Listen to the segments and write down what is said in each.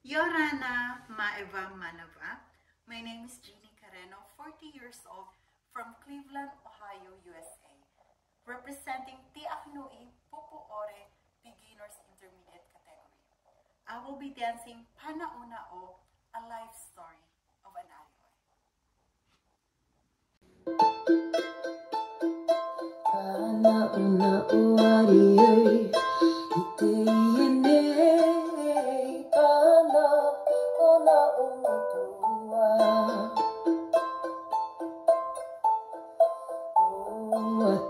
Yorana Maeva Manava. My name is Jeanie Careno, 40 years old, from Cleveland, Ohio, USA, representing Tiaknui Pupuore Beginners Intermediate category. I will be dancing Panauna o, a life story of an. Panauna o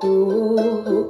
tu